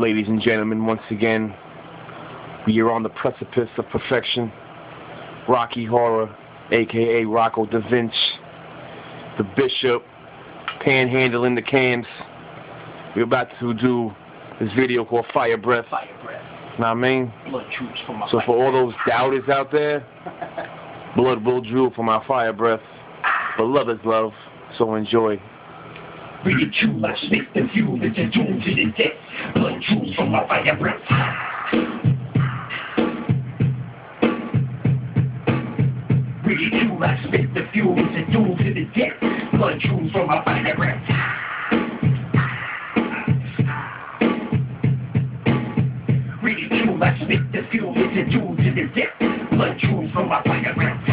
Ladies and gentlemen, once again, we are on the precipice of perfection. Rocky Horror, aka Rocco Davinci, the Bishop, panhandling the cams. We're about to do this video called Fire Breath. Fire breath. Know what I mean? Blood troops from my So for all those doubters out there, blood will drool for my fire breath. But love is love, so enjoy. Ridicule, I spit the fuel that's doomed to the death. From my fire breath. Ridicule, I spit the fuel that's doomed to the death. Blood troops from my fire breath. I spit the fuel that's doomed to the death. Blood troops from my fire breath.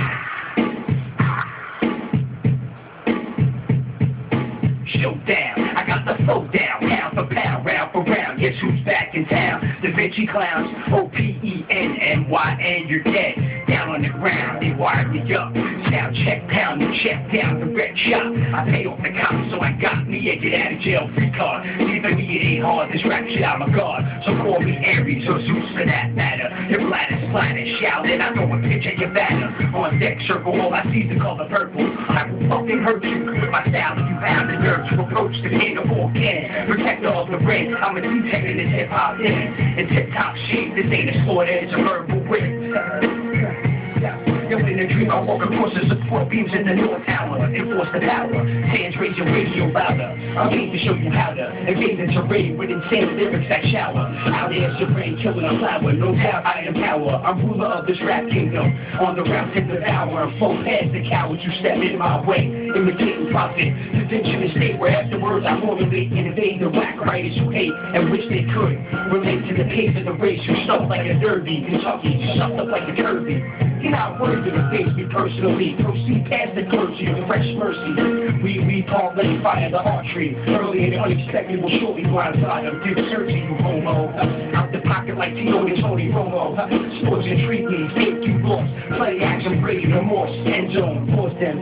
Showdown. I got the flow down, pound for pound, round for round. Guess who's back in town? Da Vinci Clowns, O P E N N Y N. You're dead. Down on the ground, they wired me up. Sound check, pound the check down the red shop. I paid off the cops, so I got me a get out of jail free card. Even me, it ain't hard. This rap shit, I'm a god. So call me Ares or Zeus for that matter. Your bladder splattered, shouting. I throw a pitch at your batter. On deck, circle, all I see is the color purple. I will fucking hurt you with my style if you pound the nerve to approach the king of all can. Protect all the red. I'm a detective in this hip hop dance. It's hip hop shit. This ain't a sport, it's a verbal whip. In a dream, I walk across the support beams in the North Tower. Enforce the power. Hands raise your radio louder. I came to show you how to evade the terrain with insane lyrics that shower. Out there, serene, killing a flower. No doubt I am power. I'm ruler of this rap kingdom. On the route to devour. Full past the cowards who step in my way. Imitating profit. And state where afterwards I and evade the whack writers who hate and wish they could. Relate to the pace of the race who stuck like a derby. Kentucky, stuffed up like a Kirby. You're not worthy to face me personally. Proceed past the clergy of fresh mercy. We we parlay fire the archery. Early and unexpected will surely blindside them. Give searching you homo. Out the pocket like Tito and Tony Romo. Sports intrigue me. Take you lost. Play action, breaking remorse. End zone. Force them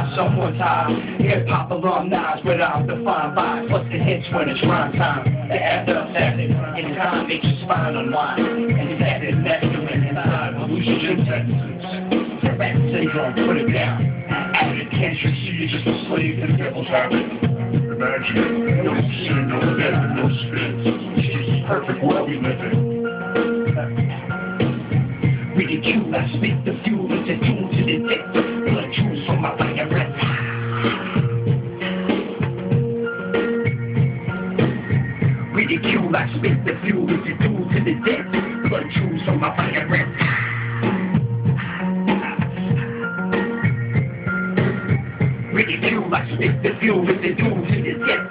S-I, someone's high. Hip hop alumni without the fine vibe. Plus the hits when it's rhyme time. The after effect. In time makes your spine unwind. And it's added masculine inside. Illusion sentences. Rap syndrome, put it down. Added cancer, see you just a slave to the devil's habit. Imagine. No sin, no death, no spit. It's just perfect world we live in. Ridicule, I spit the fuel, it's a tune to the death. I spit the fuel, it's a tune to the death. Blood jewels from my fire breath. Ridicule, I spit the fuel, it's a tune to the death.